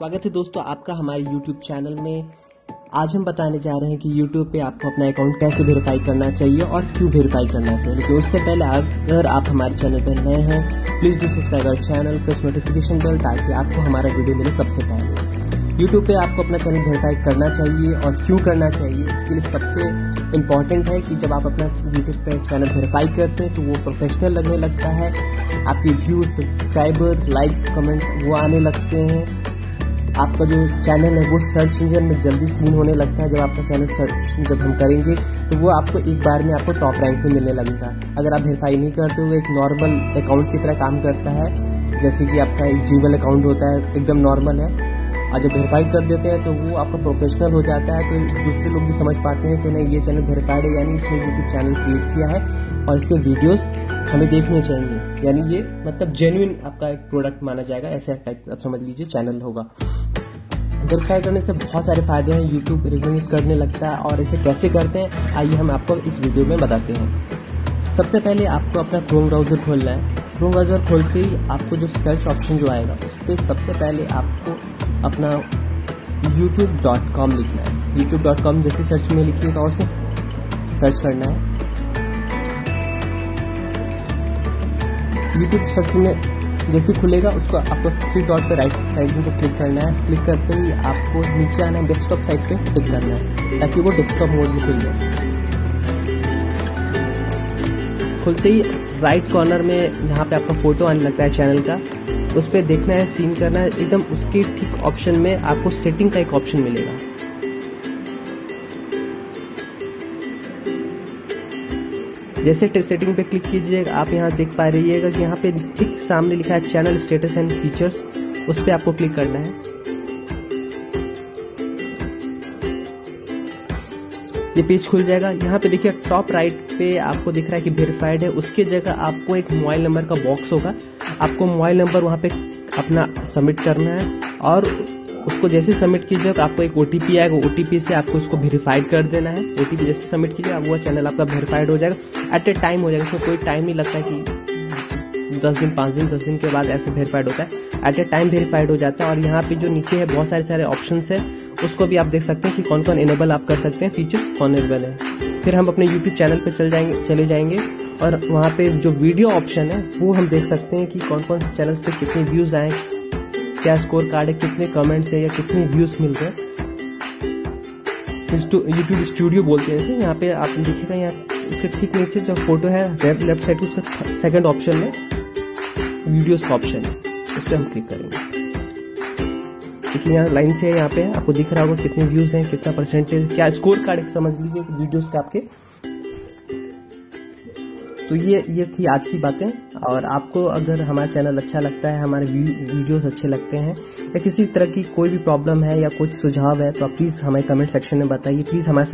स्वागत है दोस्तों आपका हमारे YouTube चैनल में। आज हम बताने जा रहे हैं कि YouTube पे आपको अपना अकाउंट कैसे वेरीफाई करना चाहिए और क्यों वेरीफाई करना चाहिए। लेकिन उससे पहले अगर आप हमारे चैनल पर नए हैं please do subscribe our channel press notification bell ताकि आपको हमारा वीडियो मिले सबसे पहले। यूट्यूब पे आपको अपना चैनल वेरीफाई करना चाहिए और क्यों करना चाहिए, इसके लिए सबसे इंपॉर्टेंट है कि जब आप अपना यूट्यूब पर चैनल वेरीफाई करते हैं तो वो प्रोफेशनल लगने लगता है। आपके व्यूज़ सब्सक्राइबर लाइक्स कमेंट वो आने लगते हैं। आपका जो चैनल है, वो सर्च इंजन में जल्दी सीन होने लगता है। जब आपका चैनल सर्च जब हम करेंगे तो वो आपको एक बार में आपको टॉप रैंक में मिलने लगेगा। अगर आप वेरीफाई नहीं करते हुए एक नॉर्मल अकाउंट की तरह काम करता है। जैसे कि आपका एक जीमेल अकाउंट होता है, एकदम नॉर्मल है। और जब वेरीफाई कर देते हैं तो वो आपका प्रोफेशनल हो जाता है। तो दूसरे लोग भी समझ पाते हैं कि नहीं, ये चैनल वेरीफाइड है, यानी इसने यूट्यूब चैनल क्रिएट किया है, और इसके वीडियोस हमें देखने चाहिए। यानी ये मतलब जेन्युइन आपका एक प्रोडक्ट माना जाएगा, ऐसा टाइप आप समझ लीजिए चैनल होगा। वेरीफाई करने से बहुत सारे फ़ायदे हैं यूट्यूब रिकॉग्निट करने लगता है और इसे कैसे करते हैं, आइए हम आपको इस वीडियो में बताते हैं। सबसे पहले आपको अपना क्रोम ब्राउज़र खोलना है। क्रोम ब्राउज़र खोलते ही आपको जो सर्च ऑप्शन जो आएगा, उस पर सबसे पहले आपको अपना youtube.com लिखना है। youtube.com जैसे सर्च में लिखिए तो और सर्च करना है। यूट्यूब सर्च में जैसे खुलेगा, उसको आपको थ्री डॉट पे राइट साइड में क्लिक करना है क्लिक करते ही आपको नीचे आना है डेस्कटॉप साइड पे क्लिक करना है, ताकि वो डेस्कटॉप मोड में खुल जाए। खुलते ही राइट कॉर्नर में जहाँ पे आपका फ़ोटो आने लगता है चैनल का, उस पर देखना है सीन करना है, एकदम उसके ठीक ऑप्शन में आपको सेटिंग का एक ऑप्शन मिलेगा। जैसे सेटिंग पे क्लिक कीजिएगा आप यहाँ देख पा रहिएगा कि यहाँ पे ठीक सामने लिखा है चैनल स्टेटस एंड फीचर्स उस पर आपको क्लिक करना है। ये पेज खुल जाएगा। यहाँ पे देखिए टॉप राइट पे आपको दिख रहा है कि वेरीफाइड है। उसके जगह आपको एक मोबाइल नंबर का बॉक्स होगा। आपको मोबाइल नंबर वहाँ पे अपना सबमिट करना है। और उसको जैसे सबमिट कीजिए तो आपको एक ओटीपी आएगा। ओ से आपको उसको वेरीफाइड कर देना है। ओ जैसे सबमिट कीजिएगा वो चैनल आपका वेरीफाइड हो जाएगा। एट ए टाइम हो जाएगा। इसमें कोई टाइम नहीं लगता है कि दस दिन, पाँच दिन, दस दिन के बाद ऐसे वेरीफाइड होता है। एट ए टाइम वेरीफाइड हो जाता है और यहाँ पे जो नीचे है, बहुत सारे सारे ऑप्शन है। उसको भी आप देख सकते हैं कि कौन कौन इनेबल आप कर सकते हैं। फीचर्स कौन इनेबल है। फिर हम अपने यूट्यूब चैनल पर चल जाएँगे, चले जाएँगे और वहाँ पे जो वीडियो ऑप्शन है, वो हम देख सकते हैं कि कौन कौन से चैनल से कितने व्यूज़ आए। क्या स्कोर कार्ड है, कितने कमेंट्स है या कितने व्यूज़ मिल रहे हैं? यूट्यूब स्टूडियो बोलते हैं यहाँ पे आप देखिएगा, यहाँ इसके ठीक नीचे जो फ़ोटो है लेफ़्ट साइड उसका सेकंड ऑप्शन में वीडियोस का ऑप्शन है, उस पर हम क्लिक करेंगे। देखिए यहाँ लाइन से यहाँ पे, आपको दिख रहा होगा कितने व्यूज़ हैं, कितना परसेंटेज क्या स्कोर कार्ड समझ लीजिए वीडियोस के आपके तो ये ये थी आज की बातें। और आपको अगर हमारा चैनल अच्छा लगता है, हमारे वीडियोस अच्छे लगते हैं, या किसी तरह की कोई भी प्रॉब्लम है, या कुछ सुझाव है तो आप प्लीज़ हमें कमेंट सेक्शन में बताइए। प्लीज़ हमारे